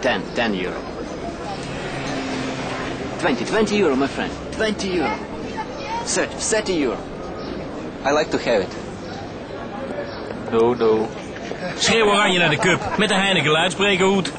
10, 10 euro. 20, 20 euro, my friend. 20 euro. 30, 30 euro. I like to have it. No, no. Schreeuw oranje naar de cup met de Heineken luidsprekerhoed.